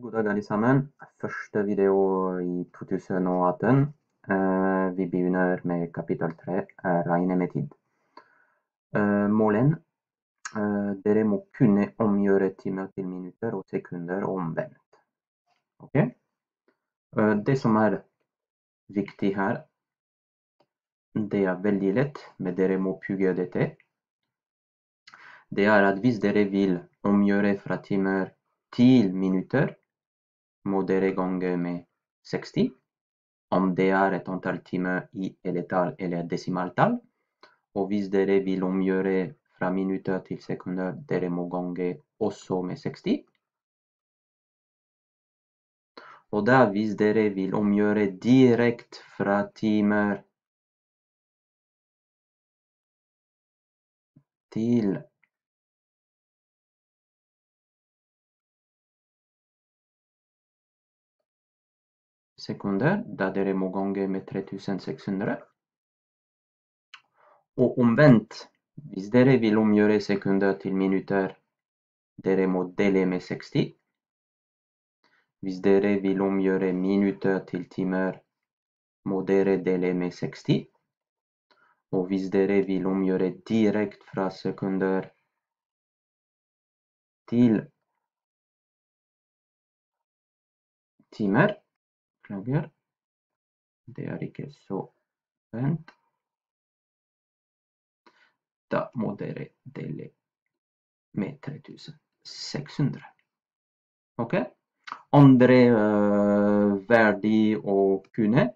God dag alle sammen. Første video i 2018. Eh, vi begynner med kapittel 3, eh, regne med tid. Eh, målen. Dere må kunne omgjøre timer til minutter og sekunder og omvendt. Ok? Eh, det som er viktig her, det er veldig lett, men dere må pugge dette. Det er at hvis dere vil omgjøre fra timer til minutter, må dere gange med 60. Om det er et antall timer i eletall eller desimaltall. Og hvis dere vil omgjøre fra minutter til sekunder, dere må gange også med 60. Og da hvis dere vil omgjøre direkte fra timer til sekunder, da dere må gange med 3600. Og omvendt, hvis dere vil omgjøre sekunder til minutter, dere må dele med 60. Hvis dere vil omgjøre minutter til timer, må dere dele med 60. Og hvis dere vil omgjøre direkte fra sekunder til timer, Beklager. Det er ikke så pent. Da må dere dele med 3600. Ok? Andre uh, verdi å kunne.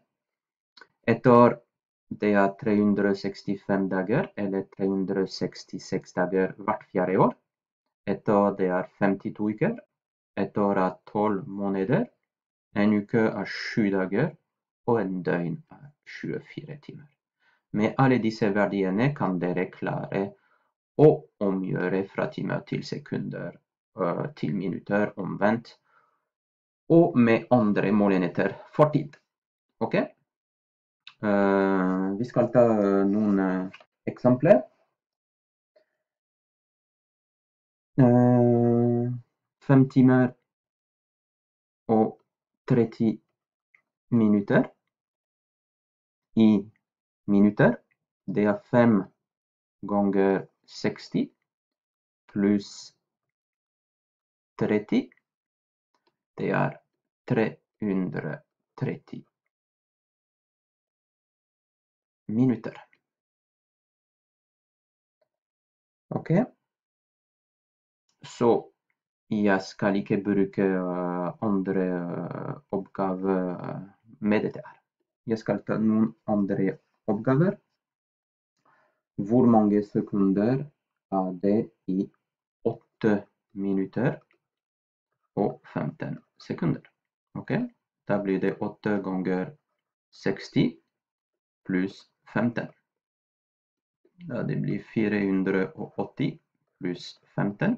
Et år det er 365 dager, eller 366 dager hvert fjerde år. Et år det er 52 uker. Et år er 12 måneder. En uke er sju dager, og en døgn er 24 timer. Med alle disse verdiene kan dere klare å omgjøre fra timer til sekunder uh, til minutter omvendt, og med andre målenheter for tid. Ok? Uh, vi skal ta noen uh, eksempler. Fem timer og 30 minutter i minutter. Det er 5 ganger 60 pluss 30. Det er 330 minutter. Ok? Så jeg skal ikke bruke andre oppgaver med dette her. Jeg skal ta noen andre oppgaver. Hvor mange sekunder er det i 8 minutter og 15 sekunder? Ok, da blir det 8 ganger 60 pluss 15. Da det blir 480 pluss 15.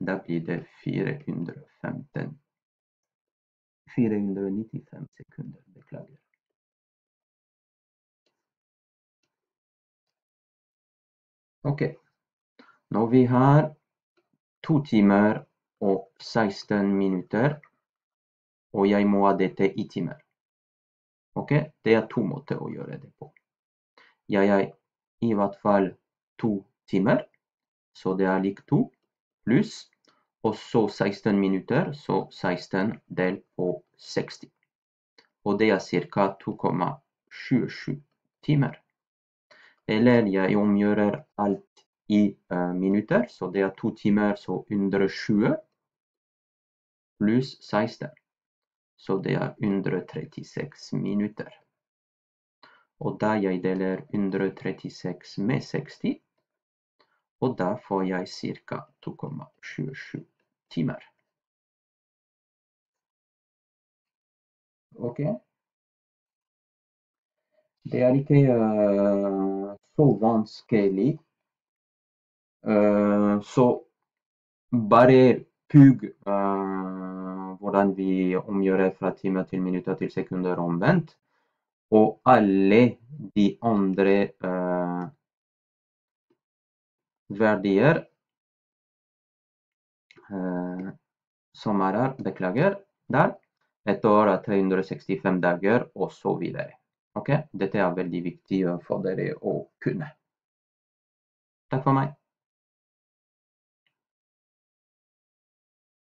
Da blir det 415 495 sekunder. Beklager. Ok. Når vi har to timer og 16 minutter, og jeg må ha dette i timer. Ok, det er to måter å gjøre det på. Jeg har i hvert fall to timer, så det er lik to pluss og så 16 minutter, så 16 delt på 60. Og det er ca. 2,27 timer. Eller jeg omgjør alt i uh, minutter, så det er to timer, så 120 pluss 16. Så det er 136 minutter. Og da jeg deler 136 med 60, og da får jeg ca. 2,27 timer. Ok? Det er ikke uh, så vanskelig. Uh, så bare pugg uh, hvordan vi omgjør fra timer til minutter til sekunder omvendt. Og alle de andre verdier som er her, beklager, der. Et år er 365 dager, og så videre. Ok, dette er veldig viktig for dere å kunne. Takk for meg.